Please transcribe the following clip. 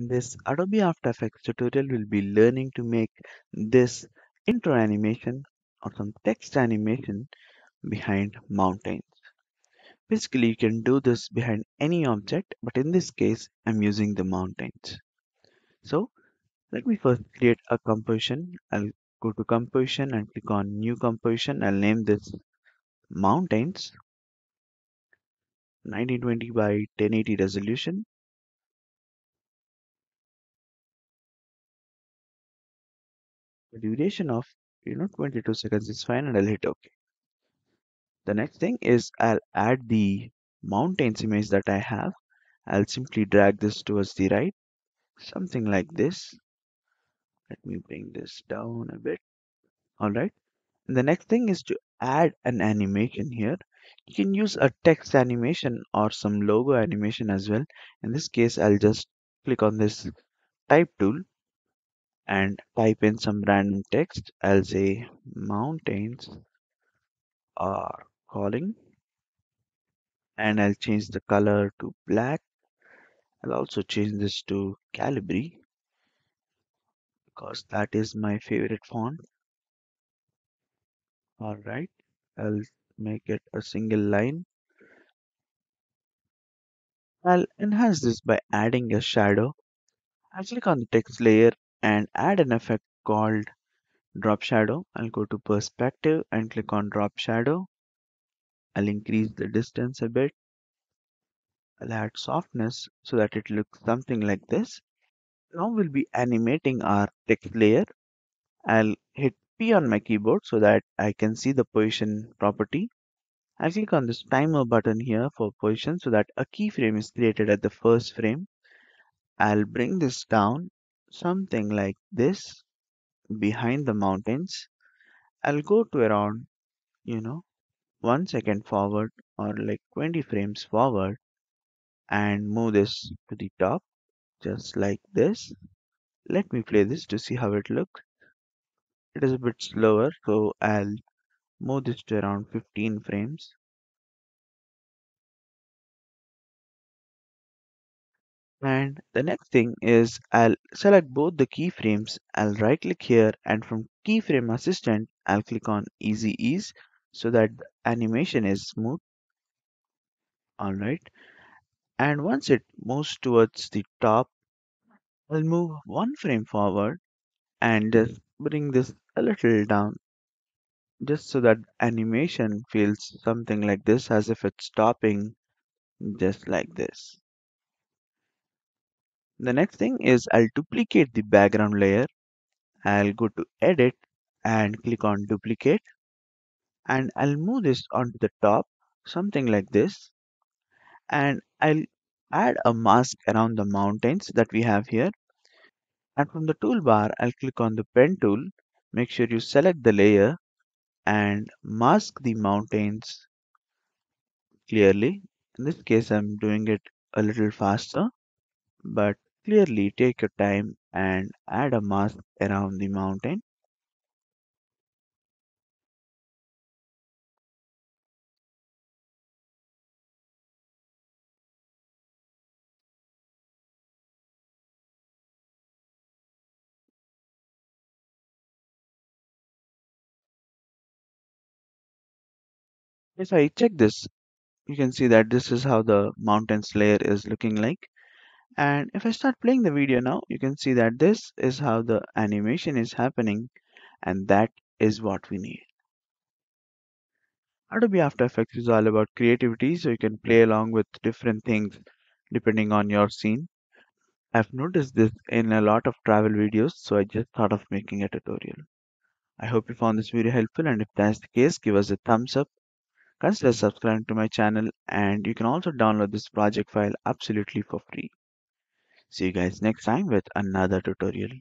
In this Adobe After Effects tutorial, we'll be learning to make this intro animation or some text animation behind mountains. Basically, you can do this behind any object, but in this case, I'm using the mountains. So let me first create a composition. I'll go to composition and click on new composition. I'll name this mountains 1920 by 1080 resolution the duration of you know 22 seconds is fine and I'll hit OK. The next thing is I'll add the mountains image that I have. I'll simply drag this towards the right, something like this. Let me bring this down a bit. Alright. And the next thing is to add an animation here. You can use a text animation or some logo animation as well. In this case, I'll just click on this type tool and type in some random text. I'll say mountains are calling and I'll change the color to black. I'll also change this to Calibri because that is my favorite font. Alright, I'll make it a single line. I'll enhance this by adding a shadow. I'll click on the text layer and add an effect called drop shadow. I'll go to perspective and click on drop shadow. I'll increase the distance a bit. I'll add softness so that it looks something like this. Now we'll be animating our text layer. I'll hit P on my keyboard so that I can see the position property. I'll click on this timer button here for position so that a keyframe is created at the first frame. I'll bring this down something like this behind the mountains. I'll go to around, you know, one second forward or like 20 frames forward and move this to the top just like this. Let me play this to see how it looks. It is a bit slower, so I'll move this to around 15 frames. And the next thing is I'll select both the keyframes. I'll right click here and from keyframe assistant, I'll click on easy ease so that the animation is smooth. Alright. And once it moves towards the top, I'll move one frame forward and just bring this a little down just so that animation feels something like this as if it's stopping just like this. The next thing is I'll duplicate the background layer. I'll go to edit and click on duplicate. And I'll move this onto the top something like this. And I'll add a mask around the mountains that we have here. And from the toolbar I'll click on the pen tool. Make sure you select the layer and mask the mountains clearly. In this case I'm doing it a little faster but clearly take your time and add a mask around the mountain. If I check this, you can see that this is how the mountains layer is looking like. And if I start playing the video now, you can see that this is how the animation is happening and that is what we need. Adobe After Effects is all about creativity so you can play along with different things depending on your scene. I've noticed this in a lot of travel videos so I just thought of making a tutorial. I hope you found this video helpful and if that's the case give us a thumbs up. Consider subscribing to my channel and you can also download this project file absolutely for free. See you guys next time with another tutorial.